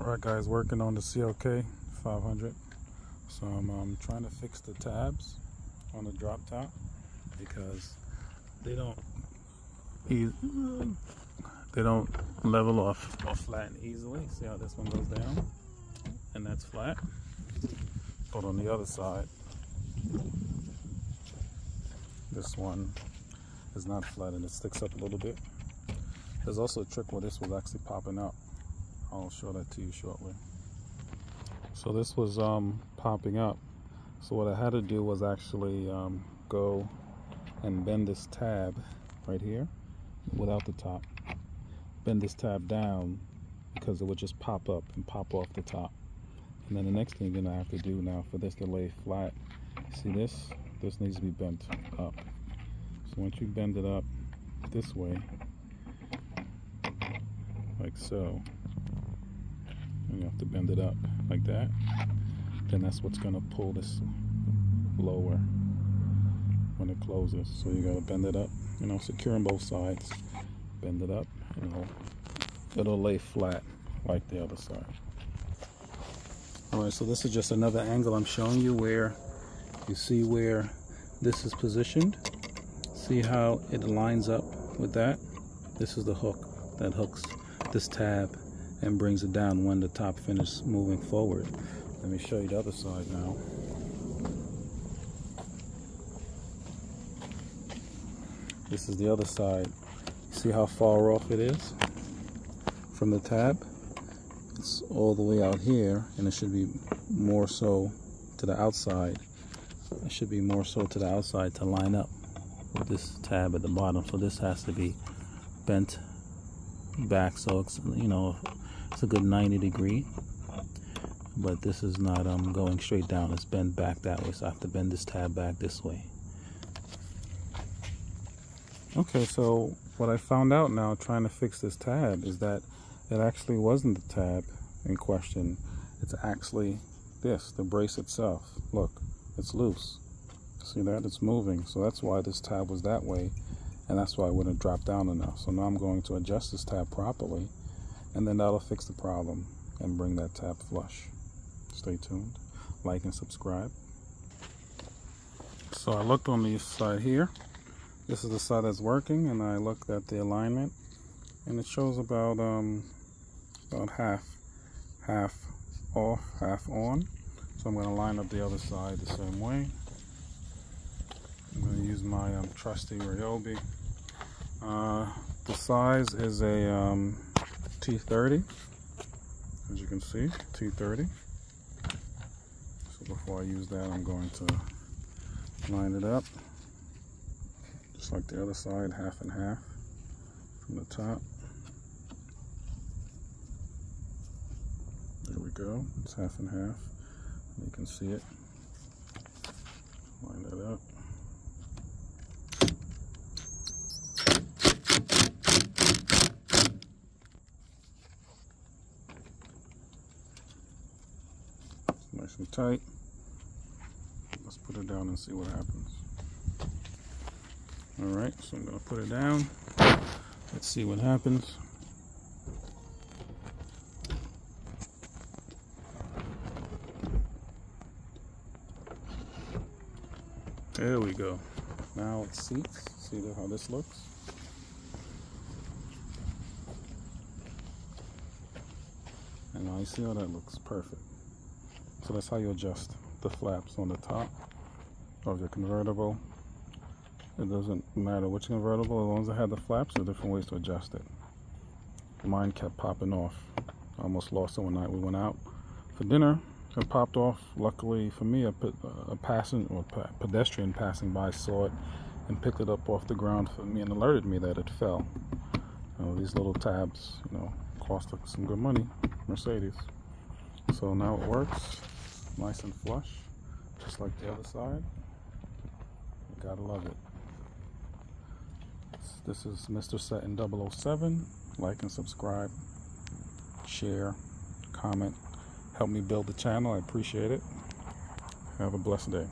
Alright guys, working on the CLK 500. So I'm um, trying to fix the tabs on the drop top because they don't they don't level off or flatten easily. See how this one goes down? And that's flat. But on the other side, this one is not flat and it sticks up a little bit. There's also a trick where this was actually popping out. I'll show that to you shortly. So this was um, popping up. So what I had to do was actually um, go and bend this tab right here without the top. Bend this tab down because it would just pop up and pop off the top. And then the next thing you're gonna have to do now for this to lay flat, see this? This needs to be bent up. So once you bend it up this way, like so, you have to bend it up like that. Then that's what's going to pull this lower when it closes. So you got to bend it up you know securing both sides. Bend it up you know. It'll lay flat like the other side. All right so this is just another angle i'm showing you where you see where this is positioned. See how it lines up with that? This is the hook that hooks this tab and brings it down when the top finish moving forward. Let me show you the other side now. This is the other side. See how far off it is from the tab? It's all the way out here and it should be more so to the outside. It should be more so to the outside to line up with this tab at the bottom. So this has to be bent back so it's you know it's a good 90 degree. But this is not um, going straight down. It's bent back that way so I have to bend this tab back this way. Okay so what I found out now trying to fix this tab is that it actually wasn't the tab in question. It's actually this the brace itself. Look it's loose. See that? It's moving. So that's why this tab was that way and that's why it wouldn't drop down enough so now I'm going to adjust this tab properly and then that'll fix the problem and bring that tab flush. Stay tuned, like and subscribe. So I looked on the side here. This is the side that's working and I looked at the alignment and it shows about um, about half, half off, half on. So I'm going to line up the other side the same way. I'm going to use my um, trusty Ryobi. Uh, the size is a um, T30 as you can see T30 so before I use that I'm going to line it up. Just like the other side half and half from the top. There we go. It's half and half. You can see it line it up nice and tight. Let's put it down and see what happens. All right, so I'm gonna put it down. Let's see what happens. There we go. Now it seats. See how this looks? And I see how that looks perfect. So that's how you adjust the flaps on the top of your convertible. It doesn't matter which convertible, as long as it had the flaps, there are different ways to adjust it. Mine kept popping off. I almost lost it one night. We went out for dinner. It popped off. Luckily for me, a, a or pedestrian passing by saw it and picked it up off the ground for me and alerted me that it fell. You know, these little tabs, you know, cost us some good money. Mercedes. So now it works nice and flush, just like the other side. You gotta love it. This is Mr. Settin 007. Like and subscribe, share, comment, help me build the channel. I appreciate it. Have a blessed day.